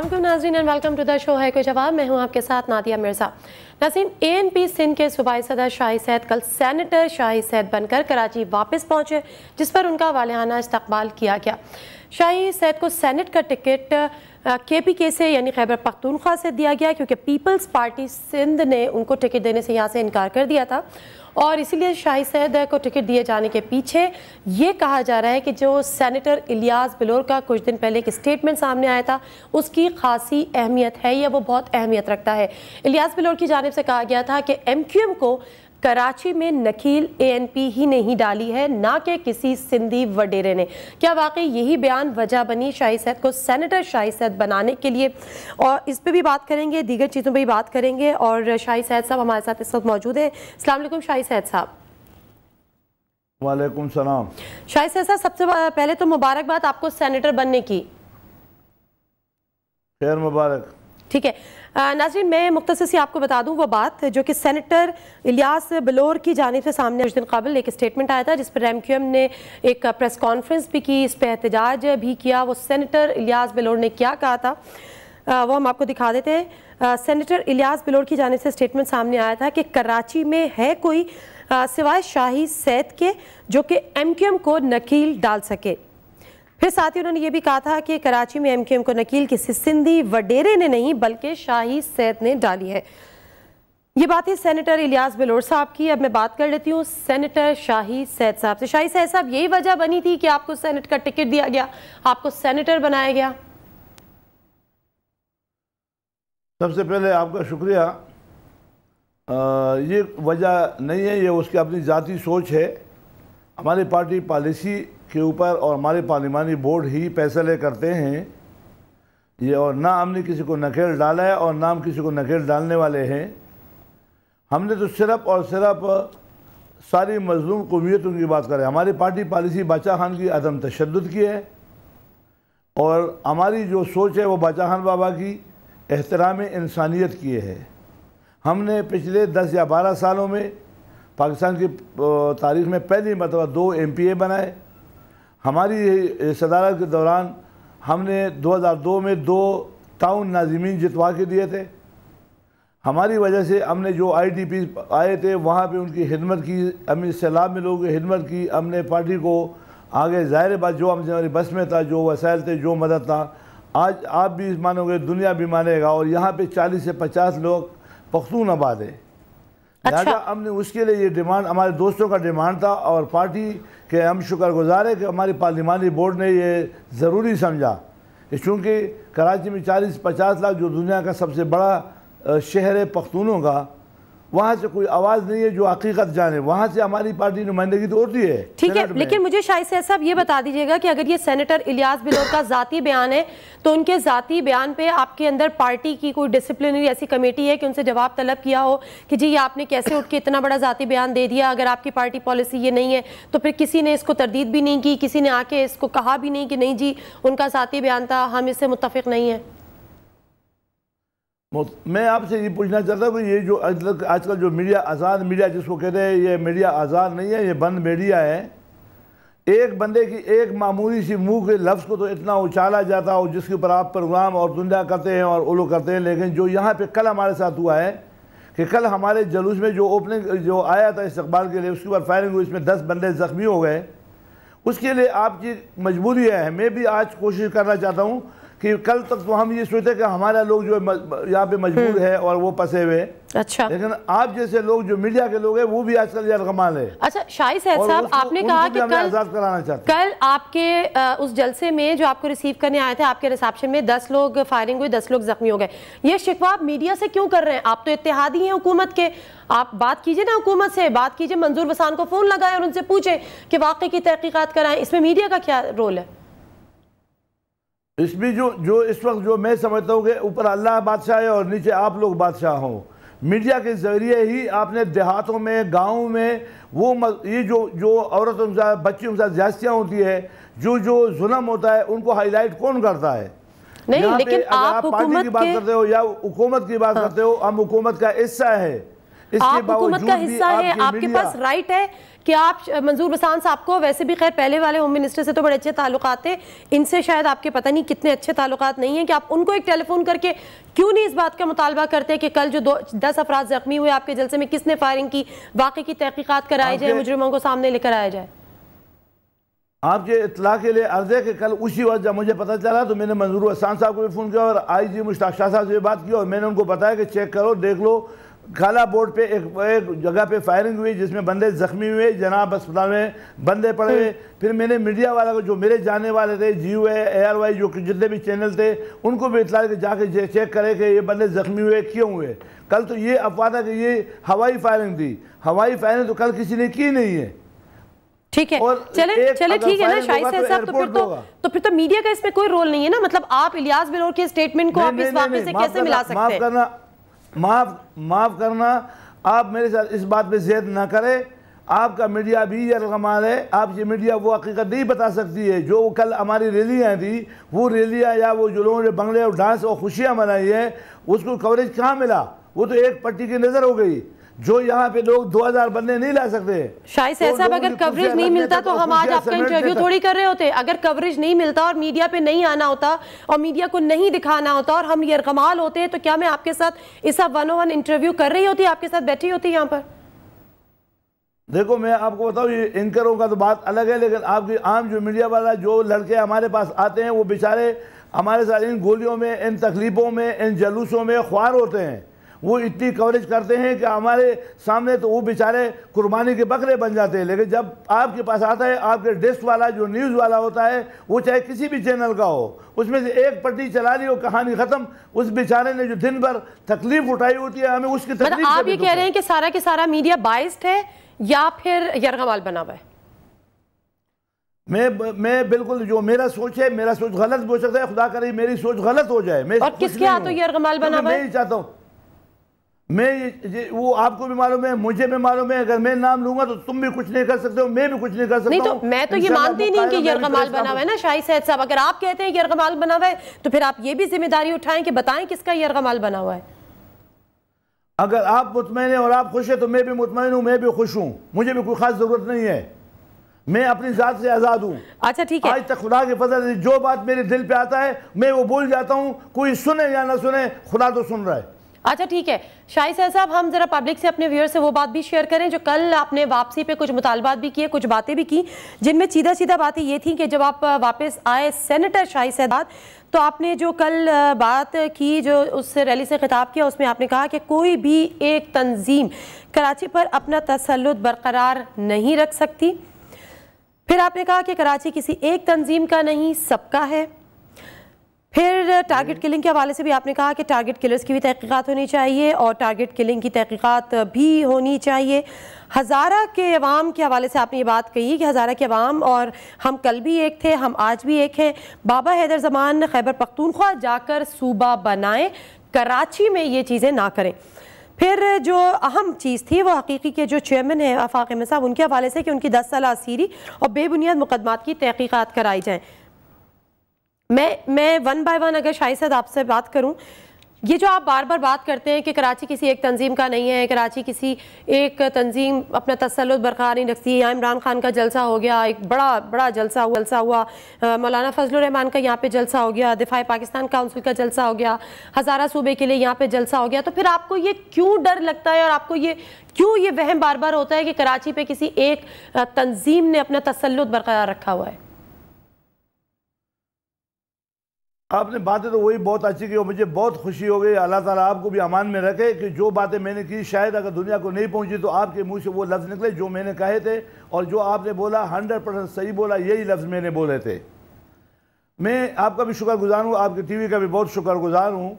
السلام ناظرین and welcome to the show ہے کوئی جواب؟ میں ہوں آپ کے ساتھ نادیہ مرزا. ناظرین، اے این پی سندھ کے صوبائی صدر شاہی سید کل سینیٹر شاہی سید بن کر کراچی واپس پہنچے، جس پر ان کا والہانہ استقبال کیا گیا۔ شاہی سید کو سینٹ کا ٹکٹ کے پی کے سے یعنی خیبر پختونخوا سے دیا گیا کیونکہ پیپلز پارٹی سندھ نے ان کو ٹکٹ دینے سے یہاں سے انکار کر دیا تھا۔ اور اسی لیے شاہی سید کو ٹکٹ دیے جانے کے پیچھے یہ کہا جا رہا ہے کہ جو سینیٹر الیاس بلور کا کچھ دن پہلے ایک اسٹیٹمنٹ سامنے آیا تھا، اس کی خاصی اہمیت ہے یا وہ بہت اہمیت رکھتا ہے۔ الیاس بلور کی جانب سے کہا گیا تھا کہ ایم کیو ایم کو کراچی میں نکیل اے این پی ہی نہیں ڈالی ہے نہ کہ کسی سندھی وڈیرے نے۔ کیا واقعی یہی بیان وجہ بنی شاہی سید کو سینیٹر شاہی سید بنانے کے لیے؟ اور اس پہ بھی بات کریں گے دیگر چیزوں پہ بھی بات کریں گے۔ اور شاہی سید صاحب ہمارے ساتھ اس وقت موجود ہیں۔ السلام علیکم شاہی سید صاحب۔ وعلیکم السلام۔ شاہی سید صاحب سب سے پہلے تو مبارکباد آپ کو سینیٹر بننے کی۔ خیر مبارک۔ ٹھیک ہے۔ ناظرین، میں مختصر سی آپ کو بتا دوں وہ بات جو کہ سینیٹر الیاس بلور کی جانب سے سامنے کچھ دن قبل ایک اسٹیٹمنٹ آیا تھا، جس پر ایم کیو ایم نے ایک پریس کانفرنس بھی کی، اس پہ احتجاج بھی کیا۔ وہ سینیٹر الیاس بلور نے کیا کہا تھا؟ وہ ہم آپ کو دکھا دیتے ہیں۔ سینیٹر الیاس بلور کی جانب سے اسٹیٹمنٹ سامنے آیا تھا کہ کراچی میں ہے کوئی سوائے شاہی سید کے، جو کہ ایم کیو ایم کو نکیل ڈال سکے۔ پھر ساتھ ہی انہوں نے یہ بھی کہا تھا کہ کراچی میں ایم کیو ایم کو نکیل کسی سندھی وڈیرے نے نہیں بلکہ شاہی سید نے ڈالی ہے۔ یہ بات ہے سینیٹر الیاس بلور صاحب کی۔ اب میں بات کر لیتی ہوں سینیٹر شاہی سید صاحب سے۔ شاہی سید صاحب، یہی وجہ بنی تھی کہ آپ کو سینٹ کا ٹکٹ دیا گیا، آپ کو سینیٹر بنایا گیا۔ سب سے پہلے آپ کا شکریہ۔ یہ وجہ نہیں ہے، یہ اس کی اپنی ذاتی سوچ ہے۔ ہماری پارٹی پالیسی کے اوپر اور ہمارے پارلیمانی بورڈ ہی فیصلے کرتے ہیں، یہ اور نہ ہم نے کسی کو نکیل ڈالا ہے اور نہ ہم کسی کو نکیل ڈالنے والے ہیں۔ ہم نے تو صرف اور صرف ساری مظلوم قومیتوں کی بات کریں ہماری پارٹی پالیسی باچا خان کی عدم تشدد کی ہے اور ہماری جو سوچ ہے وہ باچا خان بابا کی احترام انسانیت کی ہے۔ ہم نے پچھلے دس یا بارہ سالوں میں پاکستان کی تاریخ میں پہلی مرتبہ دو ایم پی اے بنائے۔ ہماری صدارت کے دوران ہم نے دو ہزار دو میں دو ٹاؤن ناظمین جتوا کے دیے تھے۔ ہماری وجہ سے ہم نے جو آئی ڈی پی آئے تھے، وہاں پہ ان کی خدمت کی، ہم سیلاب میں لوگوں کی خدمت کی، ہم نے پارٹی کو آگے ظاہر بات جو ہم ہماری بس میں تھا، جو وسائل تھے، جو مدد تھا۔ آج آپ بھی مانو گے، دنیا بھی مانے گا اور یہاں پہ چالیس سے پچاس لوگ پختون آباد ہے لہٰذا اچھا۔ ہم نے اس کے لیے یہ ڈیمانڈ ہمارے دوستوں کا ڈیمانڈ تھا اور پارٹی کے ہم شکر گزار ہے کہ ہماری پارلیمانی بورڈ نے یہ ضروری سمجھا کہ چونکہ کراچی میں چالیس پچاس لاکھ جو دنیا کا سب سے بڑا شہر ہے پختونوں کا وہاں سے کوئی آواز نہیں ہے جو حقیقت جانے وہاں سے ہماری پارٹی نمائندگی تو ہوتی ہے۔ ٹھیک ہے لیکن مجھے شاہد سید صاحب یہ بتا دیجیے گا کہ اگر یہ سینیٹر الیاس بلور کا ذاتی بیان ہے تو ان کے ذاتی بیان پہ آپ کے اندر پارٹی کی کوئی ڈسپلنری ایسی کمیٹی ہے کہ ان سے جواب طلب کیا ہو کہ جی یہ آپ نے کیسے اٹھ کے اتنا بڑا ذاتی بیان دے دیا اگر آپ کی پارٹی پالیسی یہ نہیں ہے تو پھر کسی نے اس کو تردید بھی نہیں کی کسی نے آ کے اس کو کہا بھی نہیں کہ نہیں جی ان کا ذاتی بیان تھا ہم اس سے متفق نہیں ہیں۔ میں آپ سے یہ پوچھنا چاہتا ہوں کہ یہ جو آج کل جو میڈیا آزاد میڈیا جس کو کہتے ہیں، یہ میڈیا آزاد نہیں ہے، یہ بند میڈیا ہے۔ ایک بندے کی ایک معمولی سی منہ کے لفظ کو تو اتنا اچھالا جاتا ہو جس کے اوپر آپ پروگرام اور دنیا کرتے ہیں اور اولو کرتے ہیں، لیکن جو یہاں پہ کل ہمارے ساتھ ہوا ہے کہ کل ہمارے جلوس میں جو اوپننگ جو آیا تھا استقبال کے لیے، اس کے اوپر فائرنگ ہوئی، اس میں دس بندے زخمی ہو گئے۔ اس کے لیے آپ کی مجبوری ہے۔ میں بھی آج کوشش کرنا چاہتا ہوں کہ کل تک تو ہم یہ سوچتے کہ ہمارا لوگ جو یہاں پہ مجبور ہے اور وہ پسے ہوئے۔ اچھا۔ لیکن آپ جیسے لوگ جو میڈیا کے لوگ ہیں وہ بھی آج کل یہ رقمان ہے۔ اچھا شاہی صاحب صاحب آپ نے کہا کہ کل کل آپ کے اس جلسے میں جو آپ کو ریسیو کرنے آئے تھے آپ کے ریسیپشن میں دس لوگ فائرنگ ہوئی دس لوگ زخمی ہو گئے۔ یہ شکوہ آپ میڈیا سے کیوں کر رہے ہیں؟ آپ تو اتحادی ہیں حکومت کے۔ آپ بات کیجیے نا حکومت سے بات کیجیے منظور وسان کو فون لگائے اور ان سے پوچھیں کہ واقعی کی تحقیقات کرائیں۔ اس میں میڈیا کا کیا رول ہے؟ اس میں جو جو اس وقت جو میں سمجھتا ہوں کہ اوپر اللہ بادشاہ ہے اور نیچے آپ لوگ بادشاہ ہوں۔ میڈیا کے ذریعے ہی آپ نے دیہاتوں میں گاؤں میں وہ یہ جو جو عورتوں کے ساتھ بچیوں کے ساتھ زیادتیاں ہوتی ہے جو جو ظلم ہوتا ہے ان کو ہائی لائٹ کون کرتا ہے؟ نہیں لیکن آپ پارٹی کی بات کرتے ہو یا حکومت کی بات ہاں۔ کرتے ہو ہم حکومت کا حصہ ہے آپ حکومت کا حصہ ہے آپ کے پاس رائٹ ہے۔ کہ آپ منظور بسان صاحب کو ویسے بھی خیر پہلے والے ہوم منسٹر سے تو بڑے اچھے تعلقات تھے ان سے شاید آپ کے پتہ نہیں کتنے اچھے تعلقات نہیں ہیں کہ آپ ان کو ایک ٹیلی فون کر کے کیوں نہیں اس بات کا مطالبہ کرتے کہ کل جو دس افراد زخمی ہوئے آپ کے جلسے میں کس نے فائرنگ کی واقعی کی تحقیقات کرائی جائے مجرموں کو سامنے لے کر آیا جائے؟ آپ کے اطلاع کے لیے عرض ہے کہ کل اسی وقت جب مجھے پتہ چلا تو میں نے منظور حسان صاحب کو بھی فون کیا اور آئی جی مشتاق شاہ صاحب سے بات کی اور میں نے ان کو بتایا کہ چیک کرو دیکھ لو کالا بورڈ پہ ایک جگہ پہ فائرنگ ہوئی جس میں بندے زخمی ہوئے جناب اسپتال میں بندے پڑے ہوئے۔ پھر میں نے میڈیا والا کو جو میرے جانے والے تھے Geo A A R Y جو جتنے بھی چینل تھے ان کو بھی اطلاع جا کے چیک کرے کہ یہ بندے زخمی ہوئے کیوں ہوئے؟ کل تو یہ افواہ تھا کہ یہ ہوائی فائرنگ تھی۔ ہوائی فائرنگ تو کل کسی نے کی نہیں ہے۔ ٹھیک ہے۔ چلے چلے ٹھیک ہے نا شاہی صاحب صاحب تو پھر تو تو پھر تو میڈیا کا اس میں کوئی رول نہیں ہے نا؟ مطلب آپ الیاس بلور کے سٹیٹمنٹ کو آپ اس واقعے سے کیسے ملا سکتے؟ ہیں معاف معاف کرنا، آپ میرے ساتھ اس بات پہ زید نہ کرے آپ کا میڈیا بھی یہ رقمال ہے، آپ یہ میڈیا وہ حقیقت نہیں بتا سکتی ہے، جو کل ہماری ریلیاں تھیں، وہ ریلیاں یا وہ جو لوگوں نے بنگلے اور ڈانس اور خوشیاں منائی ہیں، اس کو کوریج کہاں ملا؟ وہ تو ایک پٹی کی نظر ہو گئی۔ جو یہاں پہ لوگ دو ہزار بندے نہیں لا سکتے شاہی سید صاحب اگر کوریج نہیں ملتا تو ہم آج آپ کا انٹرویو تھوڑی کر رہے ہوتے اگر کوریج نہیں ملتا اور میڈیا پہ نہیں آنا ہوتا اور میڈیا کو نہیں دکھانا ہوتا اور ہم یرغمال ہوتے تو کیا میں آپ کے ساتھ اس آپ ون ون انٹرویو کر رہی ہوتی آپ کے ساتھ بیٹھی ہوتی یہاں پر؟ دیکھو میں آپ کو بتاؤں یہ انکروں کا تو بات الگ ہے لیکن آپ کی عام جو میڈیا والا جو لڑکے ہمارے پاس آتے ہیں وہ بیچارے ہمارے ساتھ ان گولیوں میں ان تکلیفوں میں ان جلوسوں میں خوار ہوتے ہیں۔ وہ اتنی کوریج کرتے ہیں کہ ہمارے سامنے تو وہ بیچارے قربانی کے بکرے بن جاتے ہیں۔ لیکن جب آپ کے پاس آتا ہے آپ کے ڈیسک والا جو نیوز والا ہوتا ہے وہ چاہے کسی بھی چینل کا ہو اس میں سے ایک پٹی چلا لی ہو کہانی ختم۔ اس بیچارے نے جو دن بھر تکلیف اٹھائی ہوتی ہے ہمیں اس کی تکلیف آپ یہ کہہ رہے ہیں کہ سارا کے سارا میڈیا بائسڈ ہے یا پھر یرغمال بنا ہوا ہے؟ میں میں بالکل جو میرا سوچ ہے میرا سوچ غلط ہو سکتا ہے خدا کرے میری سوچ غلط ہو جائے۔ اور کس کے ہاتھوں یرغمال بنا ہوا ہے؟ میں ہی چاہتا ہوں۔ میں وہ آپ کو بھی معلوم ہے مجھے بھی معلوم ہے اگر میں نام لوں گا تو تم بھی کچھ نہیں کر سکتے ہو میں بھی کچھ نہیں کر سکتا نہیں تو میں تو یہ مانتی نہیں کہ یرغمال بنا ہوا ہے نا شاہی سید صاحب۔ اگر آپ کہتے ہیں یرغمال بنا ہوا ہے تو پھر آپ یہ بھی ذمہ داری اٹھائیں کہ بتائیں کس کا یرغمال بنا ہوا ہے۔ اگر آپ مطمئن ہیں اور آپ خوش ہیں تو میں بھی مطمئن ہوں میں بھی خوش ہوں۔ مجھے بھی کوئی خاص ضرورت نہیں ہے۔ میں اپنی ذات سے آزاد ہوں۔ اچھا ٹھیک ہے۔ آج تک خدا کے فضل سے جو بات میرے دل پہ آتا ہے میں وہ بول جاتا ہوں کوئی سنے یا نہ سنے خدا تو سن رہا ہے۔ اچھا ٹھیک ہے۔ شاہی صاحب صاحب، ہم ذرا پبلک سے اپنے ویور سے وہ بات بھی شیئر کریں جو کل اپنے واپسی پہ کچھ مطالبات بھی کیے، کچھ باتیں بھی کی، جن میں سیدھا سیدھا باتیں یہ تھیں کہ جب آپ واپس آئے سینیٹر شاہی صاحب، تو آپ نے جو کل بات کی، جو اس ریلی سے خطاب کیا، اس میں آپ نے کہا کہ کوئی بھی ایک تنظیم کراچی پر اپنا تسلط برقرار نہیں رکھ سکتی۔ پھر آپ نے کہا کہ کراچی کسی ایک تنظیم کا نہیں، سب کا ہے۔ پھر ٹارگٹ کلنگ کے حوالے سے بھی آپ نے کہا کہ ٹارگٹ کلرز کی بھی تحقیقات ہونی چاہیے اور ٹارگٹ کلنگ کی تحقیقات بھی ہونی چاہیے۔ ہزارہ کے عوام کے حوالے سے آپ نے یہ بات کہی کہ ہزارہ کے عوام اور ہم کل بھی ایک تھے، ہم آج بھی ایک ہیں۔ بابا حیدر زمان خیبر پختونخوا جا کر صوبہ بنائیں، کراچی میں یہ چیزیں نہ کریں۔ پھر جو اہم چیز تھی وہ حقیقی کے جو چیئرمن ہیں، افاق احمد صاحب، ان کے حوالے سے کہ ان کی دس سالہ اسیری اور بے بنیاد مقدمات کی تحقیقات کرائی جائیں۔ میں میں ون بائی ون اگر شاہی صاحب آپ سے بات کروں، یہ جو آپ بار بار بات کرتے ہیں کہ کراچی کسی ایک تنظیم کا نہیں ہے، کراچی کسی ایک تنظیم اپنا تسلط برقرار نہیں رکھتی یا عمران خان کا جلسہ ہو گیا، ایک بڑا بڑا جلسہ ہوا جلسہ ہوا مولانا فضل الرحمان کا یہاں پہ جلسہ ہو گیا دفاع پاکستان کاؤنسل کا جلسہ ہو گیا، ہزارہ صوبے کے لیے یہاں پہ جلسہ ہو گیا، تو پھر آپ کو یہ کیوں ڈر لگتا ہے اور آپ کو یہ، کیوں یہ وہم بار بار ہوتا ہے کہ کراچی پہ کسی ایک تنظیم نے اپنا تسلط برقرار رکھا ہوا ہے؟ آپ نے باتیں تو وہی بہت اچھی کی اور مجھے بہت خوشی ہو گئی۔ اللہ تعالیٰ آپ کو بھی امان میں رکھے کہ جو باتیں میں نے کی شاید اگر دنیا کو نہیں پہنچی تو آپ کے منہ سے وہ لفظ نکلے جو میں نے کہے تھے اور جو آپ نے بولا ہنڈریڈ پرسنٹ صحیح بولا یہی لفظ میں نے بولے تھے۔ میں آپ کا بھی شکر گزار ہوں آپ کی ٹی وی کا بھی بہت شکر گزار ہوں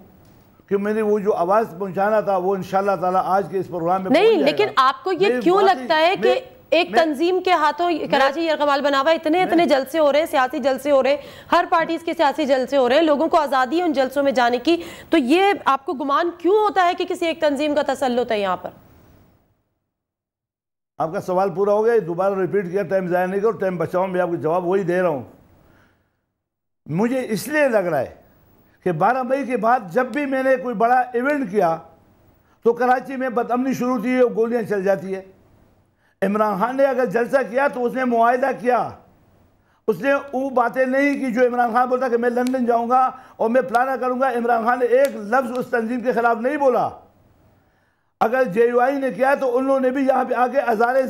کہ میں نے وہ جو آواز پہنچانا تھا وہ انشاءاللہ تعالیٰ آج کے اس پروگرام میں نہیں لیکن آپ کو یہ کیوں لگتا ہے کہ ایک تنظیم کے ہاتھوں کراچی یرغمال بنا ہوا اتنے اتنے جلسے ہو رہے ہیں سیاسی جلسے ہو رہے ہیں۔ ہر پارٹیز کے سیاسی جلسے ہو رہے ہیں۔ لوگوں کو آزادی ہے ان جلسوں میں جانے کی۔ تو یہ آپ کو گمان کیوں ہوتا ہے کہ کسی ایک تنظیم کا تسلط ہے یہاں پر؟ آپ کا سوال پورا ہو گیا دوبارہ ریپیٹ کیا ٹائم ضائع نہیں کرو ٹائم بچاؤں میں آپ کو جواب وہی دے رہا ہوں۔ مجھے اس لیے لگ رہا ہے کہ بارہ مئی کے بعد جب بھی میں نے کوئی بڑا ایونٹ کیا تو کراچی میں بدامنی شروع تھی اور گولیاں چل جاتی ہے عمران خان نے اگر جلسہ کیا تو اس نے معاہدہ کیا۔ اس نے وہ باتیں نہیں کی جو عمران خان بولتا کہ میں لندن جاؤں گا اور میں پلانا کروں گا۔ عمران خان نے ایک لفظ اس تنظیم کے خلاف نہیں بولا۔ اگر جے یو آئی نے کیا تو ان لوگوں نے بھی یہاں پہ آگے ہزارے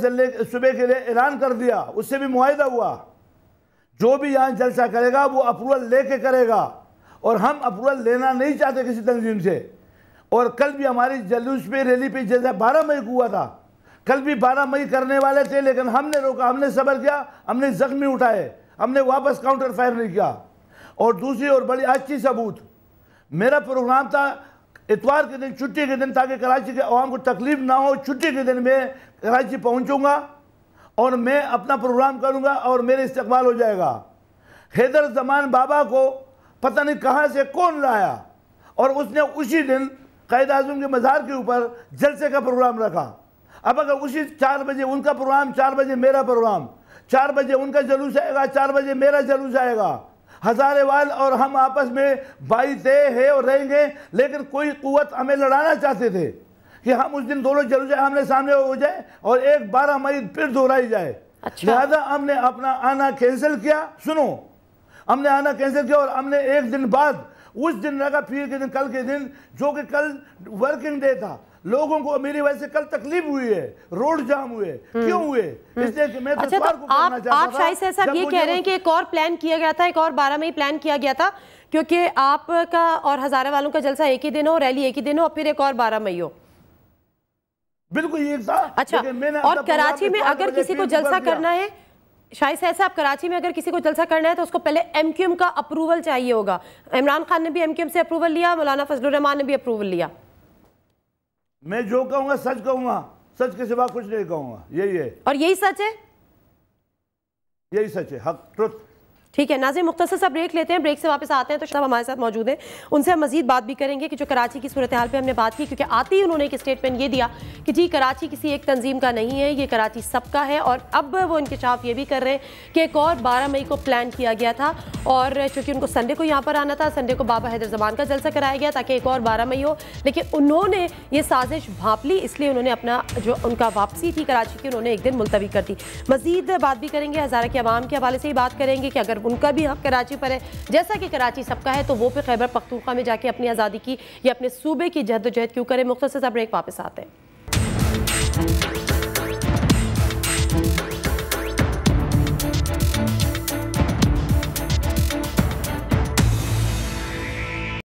صبح کے لیے اعلان کر دیا۔ اس سے بھی معاہدہ ہوا۔ جو بھی یہاں جلسہ کرے گا وہ اپروول لے کے کرے گا۔ اور ہم اپروول لینا نہیں چاہتے کسی تنظیم سے۔ اور کل بھی ہماری جلوس پہ ریلی پہ جیسے بارہ مئی کو ہوا تھا۔ کل بھی بارہ مئی کرنے والے تھے، لیکن ہم نے روکا، ہم نے صبر کیا، ہم نے زخمی اٹھائے، ہم نے واپس کاؤنٹر فائر نہیں کیا۔ اور دوسری اور بڑی اچھی ثبوت، میرا پروگرام تھا اتوار کے دن، چھٹی کے دن، تاکہ کراچی کے عوام کو تکلیف نہ ہو، چھٹی کے دن میں کراچی پہنچوں گا اور میں اپنا پروگرام کروں گا اور میرے استقبال ہو جائے گا۔ حیدر زمان بابا کو پتہ نہیں کہاں سے کون لایا اور اس نے اسی دن قائد اعظم کے مزار کے اوپر جلسے کا پروگرام رکھا۔ اب اگر اسی چار بجے ان کا پروگرام چار بجے میرا پروگرام چار بجے ان کا جلوس آئے گا چار بجے میرا جلوس آئے گا۔ ہزارے وال اور ہم آپس میں بائی تے ہیں اور رہیں گے لیکن کوئی قوت ہمیں لڑانا چاہتے تھے کہ ہم اس دن دونوں جلوس ہم نے سامنے ہو جائے اور ایک بارہ مئی پھر دہرائی جائے۔ اچھا۔ لہذا ہم نے اپنا آنا کینسل کیا۔ سنو ہم نے آنا کینسل کیا اور ہم نے ایک دن بعد اس دن لگا پھر کے دن کل کے دن جو کہ کل ورکنگ ڈے تھا۔ لوگوں کو میری وجہ سے کل تکلیف ہوئی ہے روڈ جام ہوئے کیوں ہوئے؟ اس لیے کہ میں اچھا تو آپ آپ شاہی صاحب یہ کہہ رہے ہیں کہ ایک اور پلان کیا گیا تھا ایک اور بارہ میں پلان کیا گیا تھا کیونکہ آپ کا اور ہزارہ والوں کا جلسہ ایک ہی دن ہو ریلی ایک ہی دن ہو اور پھر ایک اور بارہ مئی ہو۔ بالکل یہ تھا اچھا اور کراچی میں اگر کسی کو جلسہ کرنا ہے شاہی صاحب صاحب کراچی میں اگر کسی کو جلسہ کرنا ہے تو اس کو پہلے ایم کیو ایم کا اپروول چاہیے ہوگا۔ عمران خان نے بھی ایم کیو ایم سے اپروول لیا مولانا فضل الرحمان نے بھی اپروول لیا۔ میں جو کہوں گا سچ کہوں گا سچ کے سوا کچھ نہیں کہوں گا۔ یہی ہے۔ اور یہی سچ ہے؟ یہی سچ ہے حق ٹروت ٹھیک ہے، ناظرین، مختصر سا بریک لیتے ہیں۔ بریک سے واپس آتے ہیں تو شاہ ہمارے ساتھ موجود ہیں۔ ان سے ہم مزید بات بھی کریں گے کہ جو کراچی کی صورتحال پہ ہم نے بات کی، کیونکہ آتے ہی انہوں نے ایک اسٹیٹمنٹ یہ دیا کہ جی کراچی کسی ایک تنظیم کا نہیں ہے، یہ کراچی سب کا ہے۔ اور اب وہ انکشاف یہ بھی کر رہے ہیں کہ ایک اور بارہ مئی کو پلان کیا گیا تھا۔ اور چونکہ ان کو سنڈے کو یہاں پر آنا تھا سنڈے کو بابا حیدر زمان کا جلسہ کرایا گیا تاکہ ایک اور بارہ مئی ہو۔ لیکن انہوں نے یہ سازش بھاپ لی، اس لیے انہوں نے اپنا جو ان کا واپسی تھی کراچی کی، انہوں نے ایک دن ملتوی کر دی۔ مزید بات بھی کریں گے، ہزارہ کے عوام کے حوالے سے ہی بات کریں گے کہ اگر ان کا بھی حق کراچی پر ہے۔ جیسا کہ کراچی سب کا ہے، تو وہ پھر خیبر پختونخوا میں جا کے اپنی آزادی کی یا اپنے صوبے کی جہد و جہد کیوں کرے؟ مختصر سا بریک واپس آتے ہیں۔